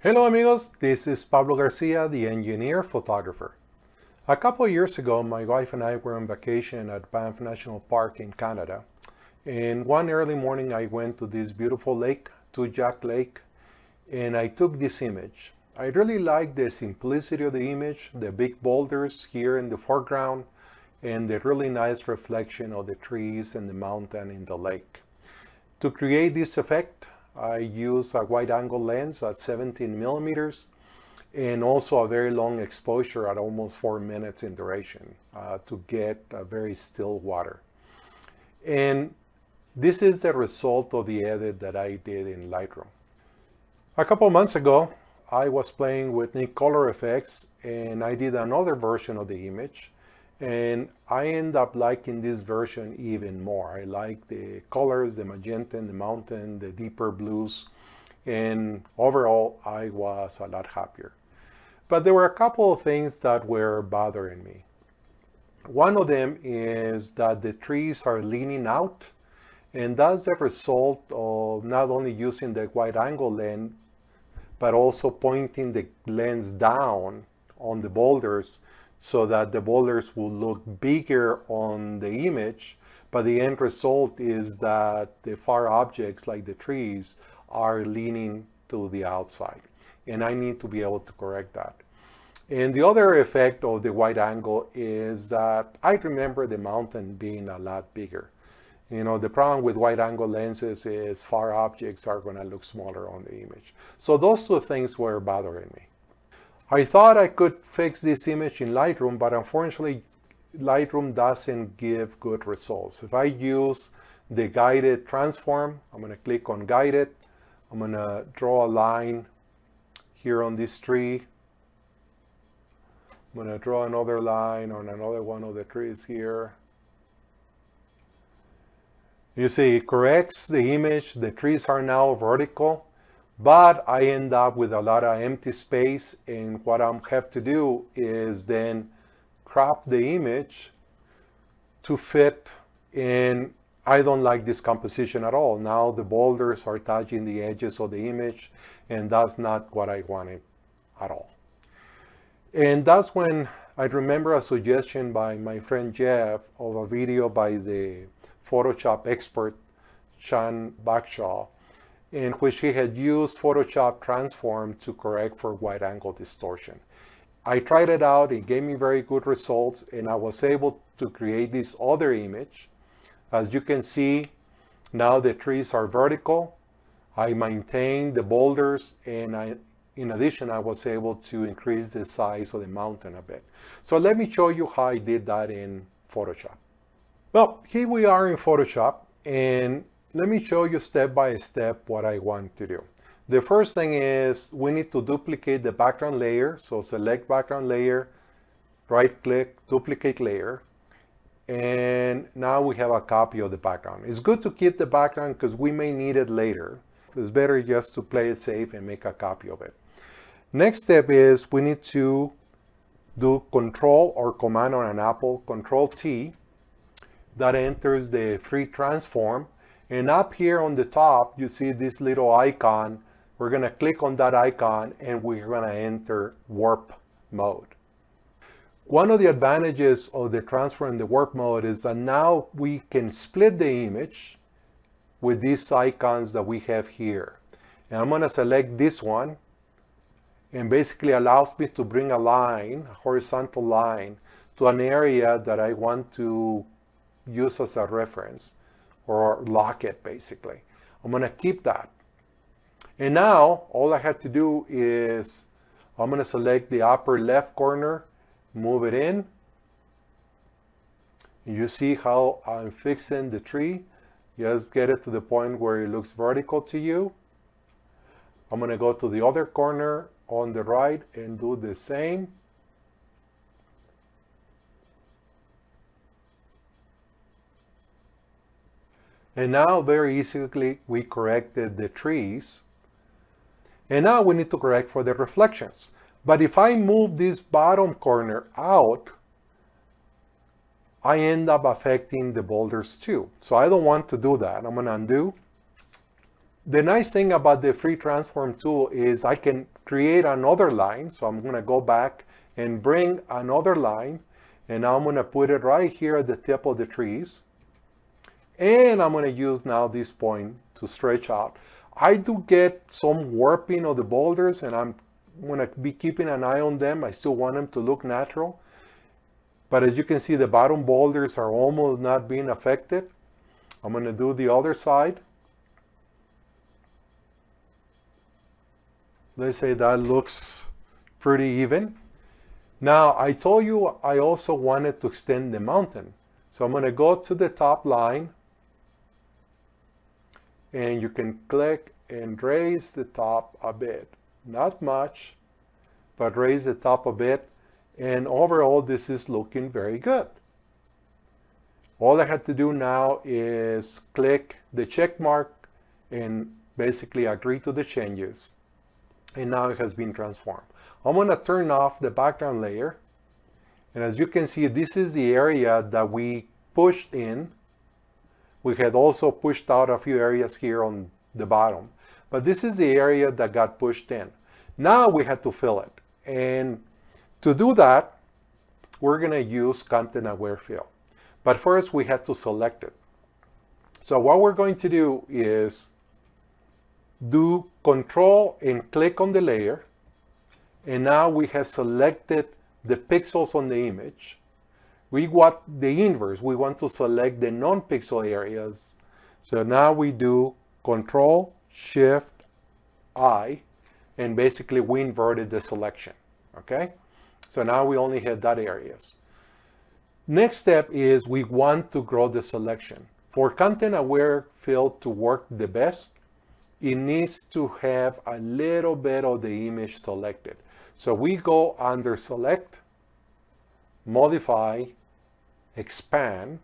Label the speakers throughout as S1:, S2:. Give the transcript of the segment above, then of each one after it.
S1: Hello amigos, this is Pablo Garcia, the engineer photographer. A couple years ago, my wife and I were on vacation at Banff National Park in Canada. And one early morning, I went to this beautiful lake, Two Jack Lake, and I took this image. I really like the simplicity of the image, the big boulders here in the foreground, and the really nice reflection of the trees and the mountain in the lake. To create this effect, I use a wide angle lens at 17 millimeters and also a very long exposure at almost four minutes in duration uh, to get very still water. And this is the result of the edit that I did in Lightroom. A couple months ago, I was playing with Nik Color Efex and I did another version of the image and I end up liking this version even more. I like the colors, the magenta the mountain, the deeper blues, and overall I was a lot happier. But there were a couple of things that were bothering me. One of them is that the trees are leaning out, and that's the result of not only using the wide angle lens, but also pointing the lens down on the boulders so that the boulders will look bigger on the image, but the end result is that the far objects like the trees are leaning to the outside. And I need to be able to correct that. And the other effect of the wide angle is that I remember the mountain being a lot bigger. You know, the problem with wide angle lenses is far objects are going to look smaller on the image. So those two things were bothering me. I thought I could fix this image in Lightroom, but unfortunately Lightroom doesn't give good results. If I use the guided transform, I'm going to click on guided. I'm going to draw a line here on this tree. I'm going to draw another line on another one of the trees here. You see, it corrects the image. The trees are now vertical but I end up with a lot of empty space and what I have to do is then crop the image to fit and I don't like this composition at all. Now the boulders are touching the edges of the image and that's not what I wanted at all. And that's when I remember a suggestion by my friend Jeff of a video by the Photoshop expert Sean Bagshaw in which he had used Photoshop Transform to correct for wide angle distortion. I tried it out, it gave me very good results, and I was able to create this other image. As you can see, now the trees are vertical. I maintained the boulders, and I, in addition, I was able to increase the size of the mountain a bit. So let me show you how I did that in Photoshop. Well, here we are in Photoshop, and let me show you step by step what I want to do. The first thing is we need to duplicate the background layer. So select background layer, right click, duplicate layer. And now we have a copy of the background. It's good to keep the background because we may need it later. It's better just to play it safe and make a copy of it. Next step is we need to do control or command on an Apple, control T. That enters the free transform and up here on the top, you see this little icon. We're going to click on that icon and we're going to enter warp mode. One of the advantages of the transfer in the warp mode is that now we can split the image with these icons that we have here. And I'm going to select this one and basically allows me to bring a line, a horizontal line, to an area that I want to use as a reference or lock it basically. I'm to keep that. And now all I have to do is I'm to select the upper left corner, move it in. You see how I'm fixing the tree. Just get it to the point where it looks vertical to you. I'm to go to the other corner on the right and do the same. And now very easily we corrected the trees. And now we need to correct for the reflections. But if I move this bottom corner out, I end up affecting the boulders too. So I don't want to do that. I'm gonna undo. The nice thing about the free transform tool is I can create another line. So I'm gonna go back and bring another line and I'm gonna put it right here at the tip of the trees. And I'm gonna use now this point to stretch out. I do get some warping of the boulders and I'm gonna be keeping an eye on them. I still want them to look natural. But as you can see, the bottom boulders are almost not being affected. I'm gonna do the other side. Let's say that looks pretty even. Now, I told you I also wanted to extend the mountain. So I'm going to go to the top line and you can click and raise the top a bit. Not much, but raise the top a bit. And overall, this is looking very good. All I have to do now is click the check mark and basically agree to the changes and now it has been transformed. I'm going to turn off the background layer. And as you can see, this is the area that we pushed in. We had also pushed out a few areas here on the bottom. But this is the area that got pushed in. Now we had to fill it. And to do that, we're going to use content aware fill. But first we had to select it. So what we're going to do is do control and click on the layer. And now we have selected the pixels on the image. We want the inverse. We want to select the non-pixel areas. So now we do control, shift, I, and basically we inverted the selection, okay? So now we only have that areas. Next step is we want to grow the selection. For content aware fill to work the best, it needs to have a little bit of the image selected. So we go under select, modify, expand,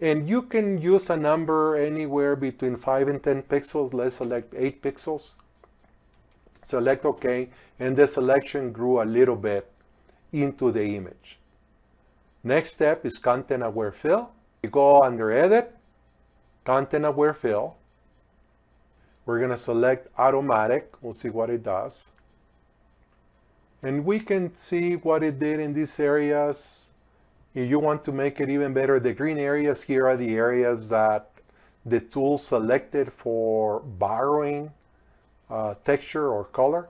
S1: and you can use a number anywhere between 5 and 10 pixels. Let's select 8 pixels. Select OK, and the selection grew a little bit into the image. Next step is Content Aware Fill. You go under Edit, Content Aware Fill, we're going to select automatic. We'll see what it does. And we can see what it did in these areas. If you want to make it even better, the green areas here are the areas that the tool selected for borrowing uh, texture or color.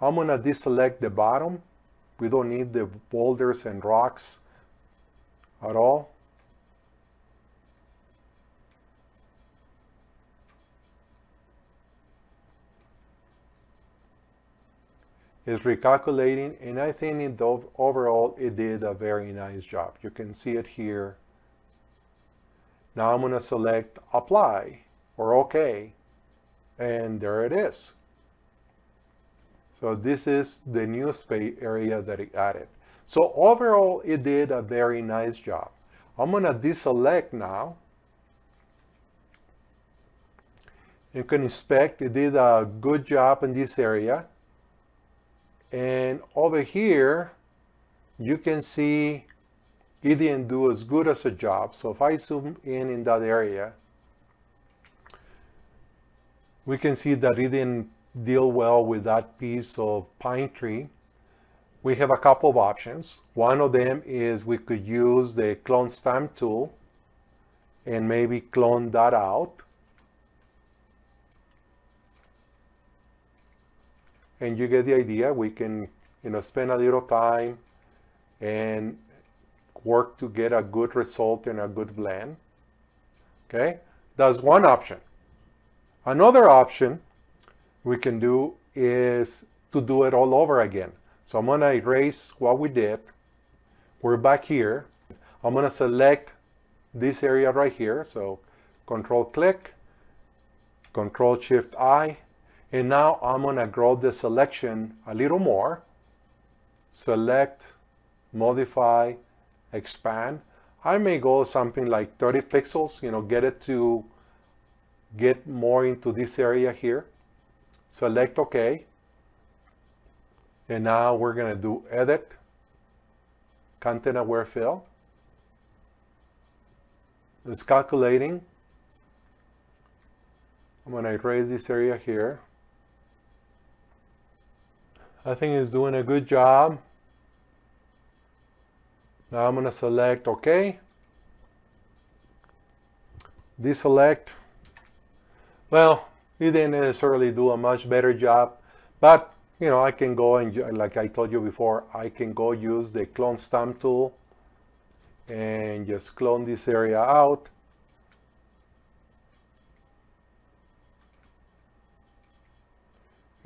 S1: I'm going to deselect the bottom. We don't need the boulders and rocks at all. Is recalculating and I think in the, overall it did a very nice job. You can see it here. Now I'm going to select apply or OK and there it is. So this is the new space area that it added. So overall it did a very nice job. I'm going to deselect now. You can inspect it did a good job in this area. And over here, you can see it didn't do as good as a job. So if I zoom in in that area, we can see that it didn't deal well with that piece of pine tree. We have a couple of options. One of them is we could use the clone stamp tool and maybe clone that out. And you get the idea. We can, you know, spend a little time and work to get a good result and a good blend. Okay, that's one option. Another option we can do is to do it all over again. So I'm gonna erase what we did. We're back here. I'm gonna select this area right here. So control click, control shift I, and now I'm going to grow the selection a little more. Select, modify, expand. I may go something like 30 pixels, you know, get it to get more into this area here. Select OK. And now we're going to do edit, content aware fill. It's calculating. I'm going to erase this area here. I think it's doing a good job. Now I'm going to select OK. Deselect. Well, it didn't necessarily do a much better job, but you know, I can go and like I told you before, I can go use the clone stamp tool and just clone this area out.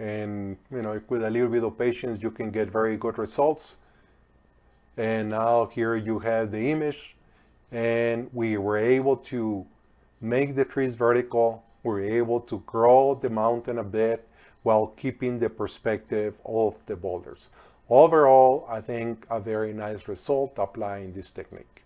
S1: And you know, with a little bit of patience, you can get very good results. And now here you have the image and we were able to make the trees vertical. We were able to grow the mountain a bit while keeping the perspective of the boulders. Overall, I think a very nice result applying this technique.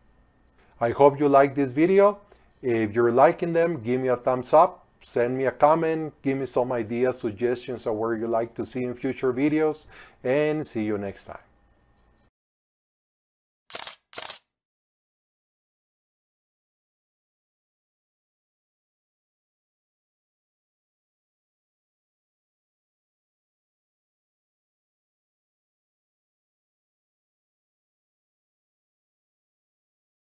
S1: I hope you like this video. If you're liking them, give me a thumbs up, send me a comment, give me some ideas, suggestions of where you like to see in future videos, and see you next time.